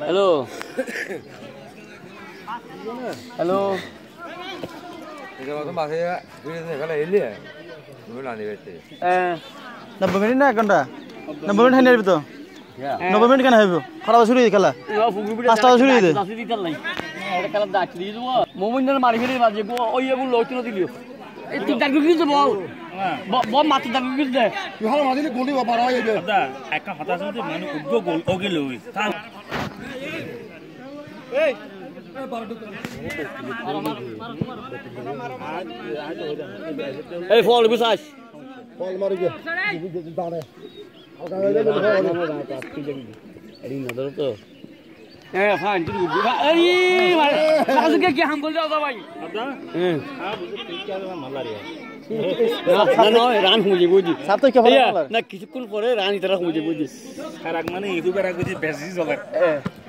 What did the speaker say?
Hello hello নব্বই minute না এক ঘণ্টা নব্বই মিনিট হাইনি তো নব্বই মিনিট কেন হইব খারাপ শুরু হয়ে খেলা পাঁচটা শুরু হইতে মারি ফেলে বাজে ওই এবং লোক দিলিও এই তুই ডাকবি কি বল? বল মাত্র ডাকবি কি দে ভালো মাঝে গলি বাবার হয় একটা হতাশ হতে মানে উগ্র গোল এই। ফল মারি গে দাঁড়ে ফাইন তুই এই মাঝে কি হাম বল দাও ভাই? না না রান হুঁজে বুঝি সাপ তো না কিছুক্ষণ পরে রান ইতারা খুঁজে বুঝি খারাপ মানে ইউটিউবের আগে বেশি চলে।